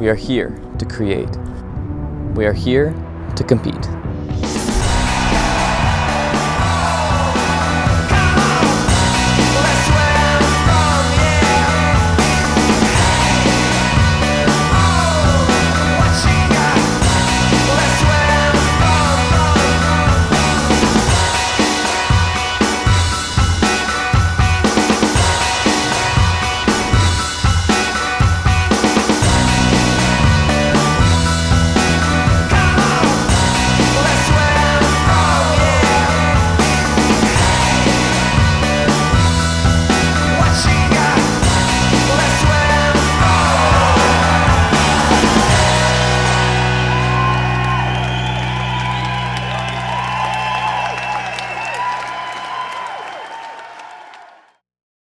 We are here to create. We are here to compete.